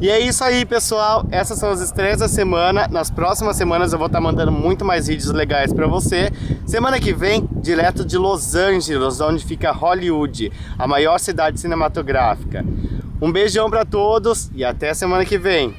E é isso aí, pessoal. Essas são as estreias da semana. Nas próximas semanas eu vou estar mandando muito mais vídeos legais para você. Semana que vem, direto de Los Angeles, onde fica Hollywood, a maior cidade cinematográfica. Um beijão para todos e até semana que vem.